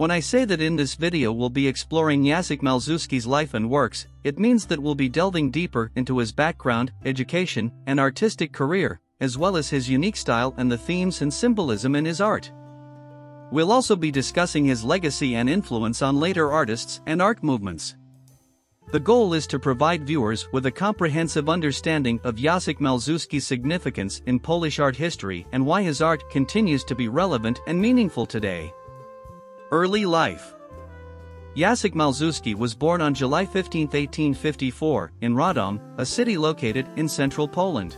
When I say that in this video we'll be exploring Jacek Malczewski's life and works, it means that we'll be delving deeper into his background, education, and artistic career, as well as his unique style and the themes and symbolism in his art. We'll also be discussing his legacy and influence on later artists and art movements. The goal is to provide viewers with a comprehensive understanding of Jacek Malczewski's significance in Polish art history and why his art continues to be relevant and meaningful today. Early life Jacek Malczewski was born on July 15, 1854, in Radom, a city located in central Poland.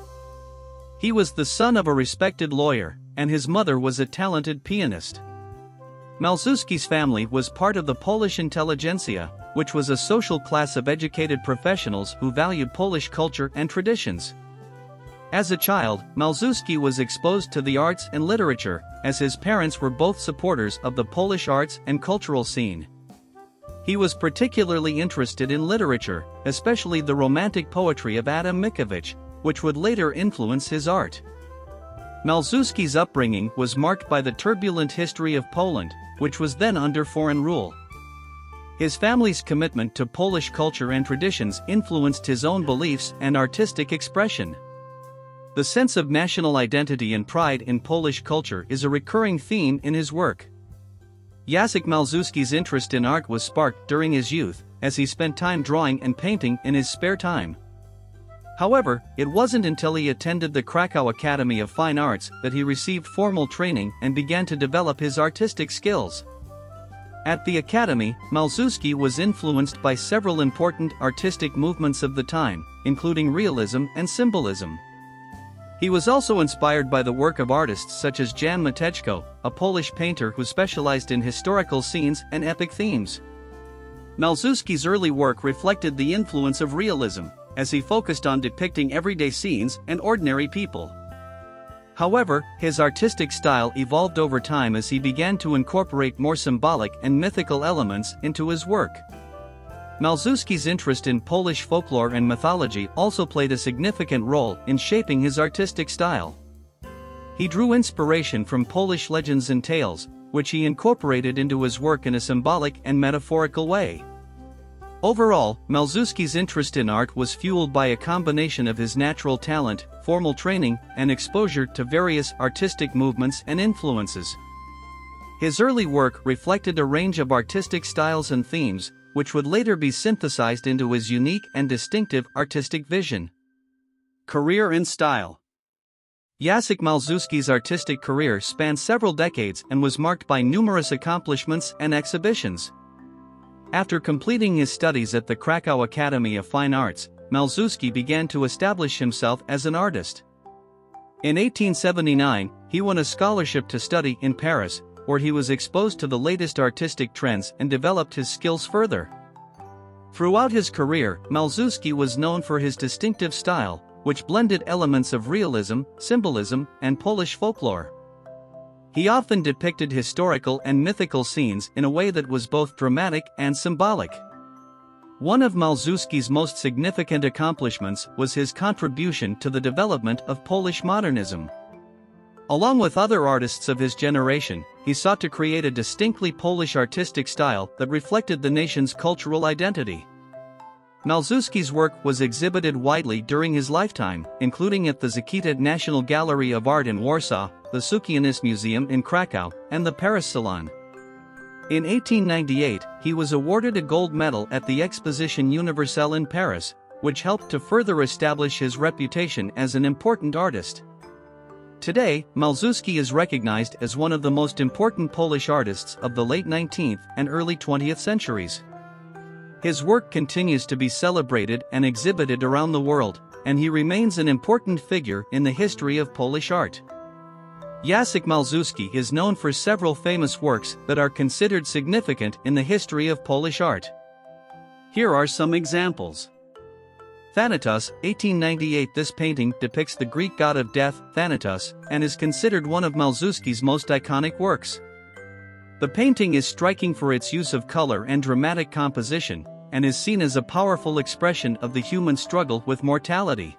He was the son of a respected lawyer, and his mother was a talented pianist. Malczewski's family was part of the Polish intelligentsia, which was a social class of educated professionals who valued Polish culture and traditions. As a child, Malczewski was exposed to the arts and literature, as his parents were both supporters of the Polish arts and cultural scene. He was particularly interested in literature, especially the romantic poetry of Adam Mickiewicz, which would later influence his art. Malczewski's upbringing was marked by the turbulent history of Poland, which was then under foreign rule. His family's commitment to Polish culture and traditions influenced his own beliefs and artistic expression. The sense of national identity and pride in Polish culture is a recurring theme in his work. Jacek Malczewski's interest in art was sparked during his youth, as he spent time drawing and painting in his spare time. However, it wasn't until he attended the Krakow Academy of Fine Arts that he received formal training and began to develop his artistic skills. At the academy, Malczewski was influenced by several important artistic movements of the time, including realism and symbolism. He was also inspired by the work of artists such as Jan Matejko, a Polish painter who specialized in historical scenes and epic themes. Malczewski's early work reflected the influence of realism, as he focused on depicting everyday scenes and ordinary people. However, his artistic style evolved over time as he began to incorporate more symbolic and mythical elements into his work. Malczewski's interest in Polish folklore and mythology also played a significant role in shaping his artistic style. He drew inspiration from Polish legends and tales, which he incorporated into his work in a symbolic and metaphorical way. Overall, Malczewski's interest in art was fueled by a combination of his natural talent, formal training, and exposure to various artistic movements and influences. His early work reflected a range of artistic styles and themes, which would later be synthesized into his unique and distinctive artistic vision. Career and Style Jacek Malczewski's artistic career spanned several decades and was marked by numerous accomplishments and exhibitions. After completing his studies at the Krakow Academy of Fine Arts, Malczewski began to establish himself as an artist. In 1879, he won a scholarship to study in Paris, where he was exposed to the latest artistic trends and developed his skills further. Throughout his career, Malczewski was known for his distinctive style, which blended elements of realism, symbolism, and Polish folklore. He often depicted historical and mythical scenes in a way that was both dramatic and symbolic. One of Malczewski's most significant accomplishments was his contribution to the development of Polish modernism. Along with other artists of his generation, he sought to create a distinctly Polish artistic style that reflected the nation's cultural identity. Malczewski's work was exhibited widely during his lifetime, including at the Zachęta National Gallery of Art in Warsaw, the Sukiennice Museum in Krakow, and the Paris Salon. In 1898, he was awarded a gold medal at the Exposition Universelle in Paris, which helped to further establish his reputation as an important artist. Today, Malczewski is recognized as one of the most important Polish artists of the late 19th and early 20th centuries. His work continues to be celebrated and exhibited around the world, and he remains an important figure in the history of Polish art. Jacek Malczewski is known for several famous works that are considered significant in the history of Polish art. Here are some examples. Thanatos, 1898 This painting depicts the Greek god of death, Thanatos, and is considered one of Malczewski's most iconic works. The painting is striking for its use of color and dramatic composition, and is seen as a powerful expression of the human struggle with mortality.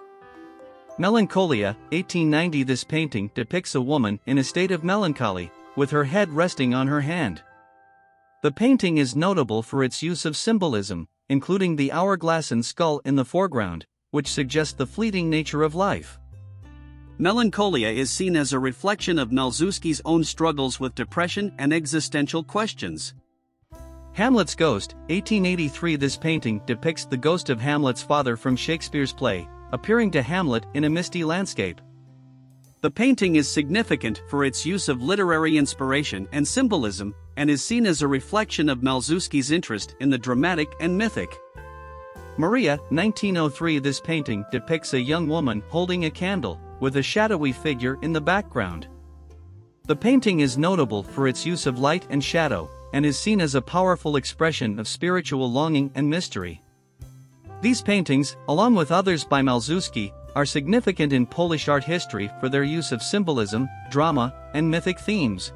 Melancholia, 1890 This painting depicts a woman in a state of melancholy, with her head resting on her hand. The painting is notable for its use of symbolism, including the hourglass and skull in the foreground, which suggest the fleeting nature of life. Melancholia is seen as a reflection of Malczewski's own struggles with depression and existential questions. Hamlet's Ghost, 1883 This painting depicts the ghost of Hamlet's father from Shakespeare's play, appearing to Hamlet in a misty landscape. The painting is significant for its use of literary inspiration and symbolism, and is seen as a reflection of Malczewski's interest in the dramatic and mythic. Maria, 1903 This painting depicts a young woman holding a candle, with a shadowy figure in the background. The painting is notable for its use of light and shadow, and is seen as a powerful expression of spiritual longing and mystery. These paintings, along with others by Malczewski, are significant in Polish art history for their use of symbolism, drama, and mythic themes.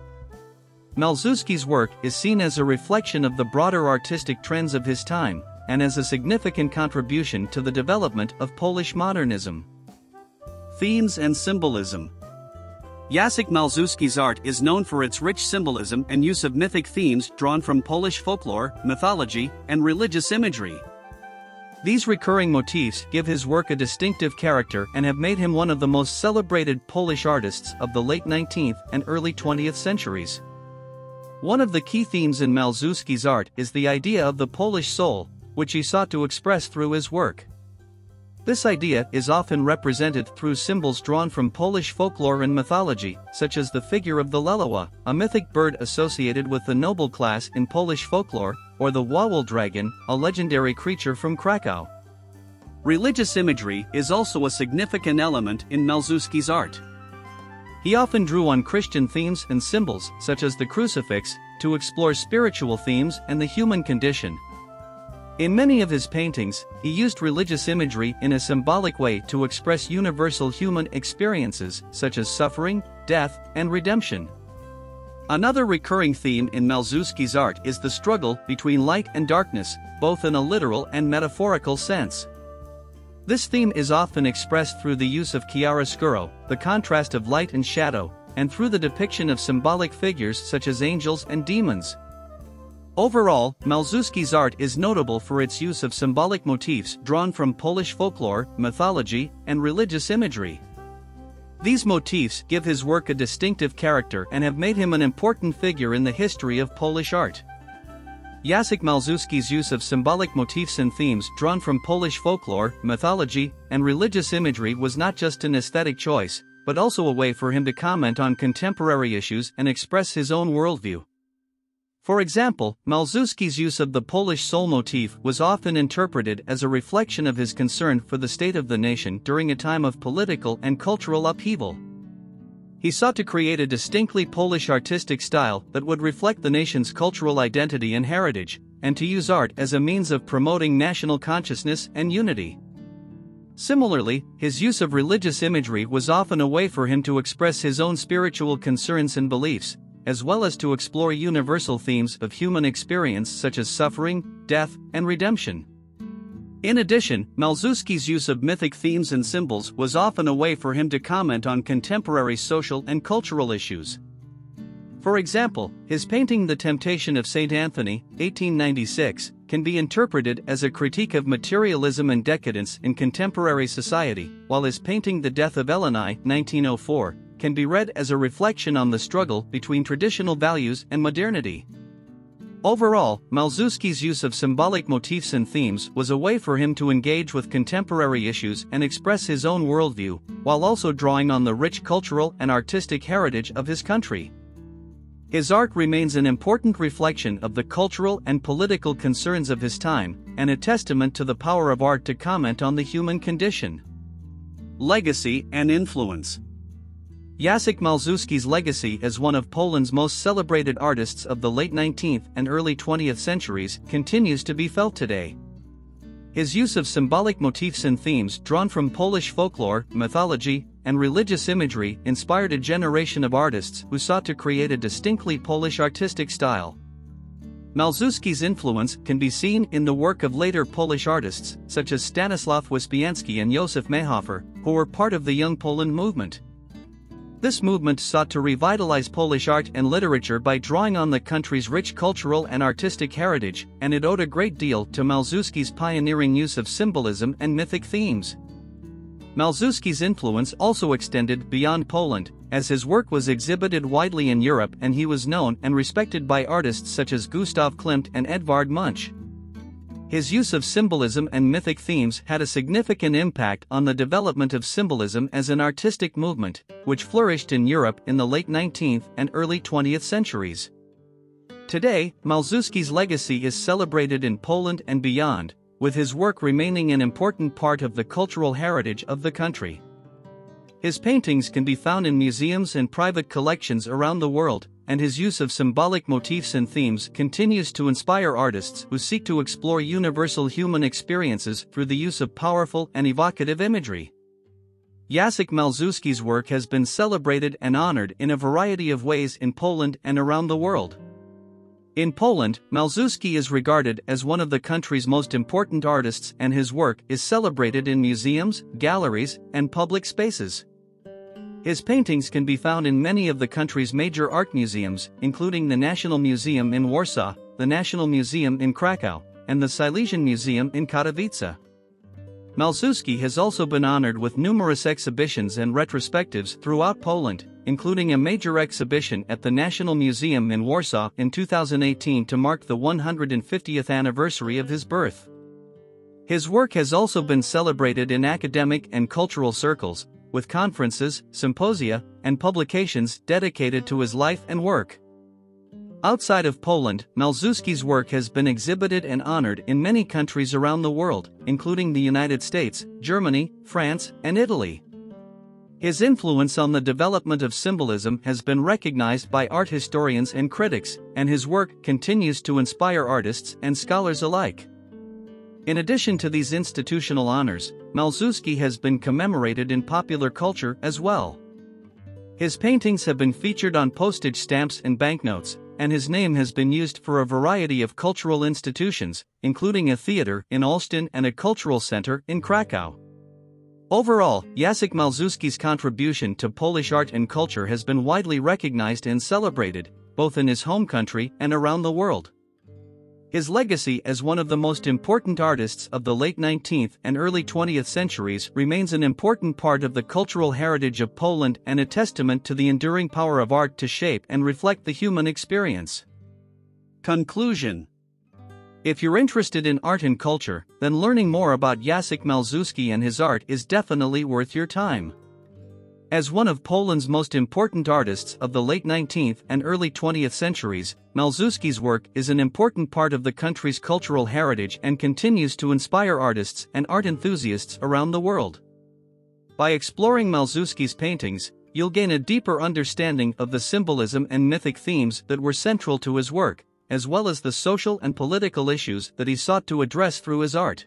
Malczewski's work is seen as a reflection of the broader artistic trends of his time, and as a significant contribution to the development of Polish modernism. Themes and Symbolism Jacek Malczewski's art is known for its rich symbolism and use of mythic themes drawn from Polish folklore, mythology, and religious imagery. These recurring motifs give his work a distinctive character and have made him one of the most celebrated Polish artists of the late 19th and early 20th centuries. One of the key themes in Malczewski's art is the idea of the Polish soul, which he sought to express through his work. This idea is often represented through symbols drawn from Polish folklore and mythology, such as the figure of the Lelewa, a mythic bird associated with the noble class in Polish folklore, or the Wawel dragon, a legendary creature from Krakow. Religious imagery is also a significant element in Malczewski's art. He often drew on Christian themes and symbols, such as the crucifix, to explore spiritual themes and the human condition, in many of his paintings, he used religious imagery in a symbolic way to express universal human experiences such as suffering, death, and redemption. Another recurring theme in Malczewski's art is the struggle between light and darkness, both in a literal and metaphorical sense. This theme is often expressed through the use of chiaroscuro, the contrast of light and shadow, and through the depiction of symbolic figures such as angels and demons. Overall, Malczewski's art is notable for its use of symbolic motifs drawn from Polish folklore, mythology, and religious imagery. These motifs give his work a distinctive character and have made him an important figure in the history of Polish art. Jacek Malczewski's use of symbolic motifs and themes drawn from Polish folklore, mythology, and religious imagery was not just an aesthetic choice, but also a way for him to comment on contemporary issues and express his own worldview. For example, Malczewski's use of the Polish soul motif was often interpreted as a reflection of his concern for the state of the nation during a time of political and cultural upheaval. He sought to create a distinctly Polish artistic style that would reflect the nation's cultural identity and heritage, and to use art as a means of promoting national consciousness and unity. Similarly, his use of religious imagery was often a way for him to express his own spiritual concerns and beliefs, as well as to explore universal themes of human experience such as suffering, death, and redemption. In addition, Malczewski's use of mythic themes and symbols was often a way for him to comment on contemporary social and cultural issues. For example, his painting The Temptation of St. Anthony, 1896, can be interpreted as a critique of materialism and decadence in contemporary society, while his painting The Death of Ellenai, 1904, can be read as a reflection on the struggle between traditional values and modernity. Overall, Malczewski's use of symbolic motifs and themes was a way for him to engage with contemporary issues and express his own worldview, while also drawing on the rich cultural and artistic heritage of his country. His art remains an important reflection of the cultural and political concerns of his time, and a testament to the power of art to comment on the human condition. Legacy and Influence Jacek Malczewski's legacy as one of Poland's most celebrated artists of the late 19th and early 20th centuries continues to be felt today. His use of symbolic motifs and themes drawn from Polish folklore, mythology, and religious imagery inspired a generation of artists who sought to create a distinctly Polish artistic style. Malczewski's influence can be seen in the work of later Polish artists such as Stanisław Wyspiański and Józef Mehoffer, who were part of the Young Poland movement. This movement sought to revitalize Polish art and literature by drawing on the country's rich cultural and artistic heritage, and it owed a great deal to Malczewski's pioneering use of symbolism and mythic themes. Malczewski's influence also extended beyond Poland, as his work was exhibited widely in Europe and he was known and respected by artists such as Gustav Klimt and Edvard Munch. His use of symbolism and mythic themes had a significant impact on the development of symbolism as an artistic movement, which flourished in Europe in the late 19th and early 20th centuries. Today, Malczewski's legacy is celebrated in Poland and beyond, with his work remaining an important part of the cultural heritage of the country. His paintings can be found in museums and private collections around the world, and his use of symbolic motifs and themes continues to inspire artists who seek to explore universal human experiences through the use of powerful and evocative imagery. Jacek Malczewski's work has been celebrated and honored in a variety of ways in Poland and around the world. In Poland, Malczewski is regarded as one of the country's most important artists and his work is celebrated in museums, galleries, and public spaces. His paintings can be found in many of the country's major art museums, including the National Museum in Warsaw, the National Museum in Krakow, and the Silesian Museum in Katowice. Malczewski has also been honored with numerous exhibitions and retrospectives throughout Poland, including a major exhibition at the National Museum in Warsaw in 2018 to mark the 150th anniversary of his birth. His work has also been celebrated in academic and cultural circles, with conferences, symposia, and publications dedicated to his life and work. Outside of Poland, Malczewski's work has been exhibited and honored in many countries around the world, including the United States, Germany, France, and Italy. His influence on the development of symbolism has been recognized by art historians and critics, and his work continues to inspire artists and scholars alike. In addition to these institutional honors, Malczewski has been commemorated in popular culture as well. His paintings have been featured on postage stamps and banknotes, and his name has been used for a variety of cultural institutions, including a theater in Alston and a cultural center in Krakow. Overall, Jacek Malczewski's contribution to Polish art and culture has been widely recognized and celebrated, both in his home country and around the world. His legacy as one of the most important artists of the late 19th and early 20th centuries remains an important part of the cultural heritage of Poland and a testament to the enduring power of art to shape and reflect the human experience. Conclusion If you're interested in art and culture, then learning more about Jacek Malczewski and his art is definitely worth your time. As one of Poland's most important artists of the late 19th and early 20th centuries, Malczewski's work is an important part of the country's cultural heritage and continues to inspire artists and art enthusiasts around the world. By exploring Malczewski's paintings, you'll gain a deeper understanding of the symbolism and mythic themes that were central to his work, as well as the social and political issues that he sought to address through his art.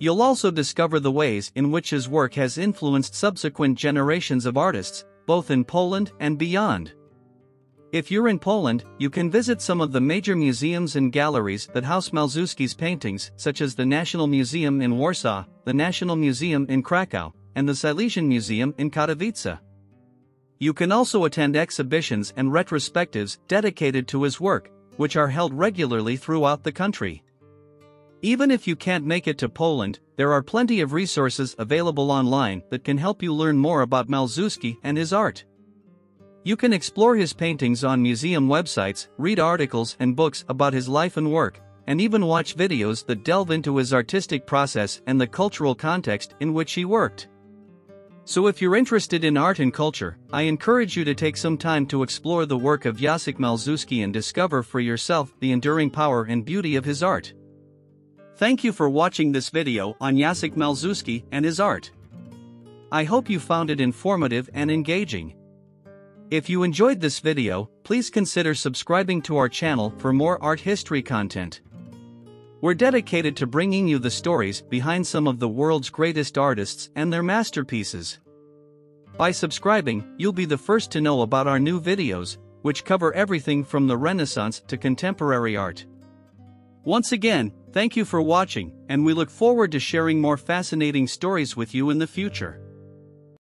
You'll also discover the ways in which his work has influenced subsequent generations of artists, both in Poland and beyond. If you're in Poland, you can visit some of the major museums and galleries that house Malczewski's paintings, such as the National Museum in Warsaw, the National Museum in Krakow, and the Silesian Museum in Katowice. You can also attend exhibitions and retrospectives dedicated to his work, which are held regularly throughout the country. Even if you can't make it to Poland, there are plenty of resources available online that can help you learn more about Malczewski and his art. You can explore his paintings on museum websites, read articles and books about his life and work, and even watch videos that delve into his artistic process and the cultural context in which he worked. So if you're interested in art and culture, I encourage you to take some time to explore the work of Jacek Malczewski and discover for yourself the enduring power and beauty of his art. Thank you for watching this video on Jacek Malczewski and his art. I hope you found it informative and engaging. If you enjoyed this video, please consider subscribing to our channel for more art history content. We're dedicated to bringing you the stories behind some of the world's greatest artists and their masterpieces. By subscribing, you'll be the first to know about our new videos, which cover everything from the Renaissance to contemporary art. Once again, thank you for watching, and we look forward to sharing more fascinating stories with you in the future.